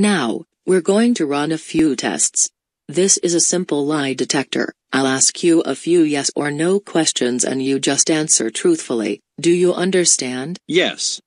Now, we're going to run a few tests. This is a simple lie detector. I'll ask you a few yes or no questions and you just answer truthfully. Do you understand? Yes.